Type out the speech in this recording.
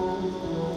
home.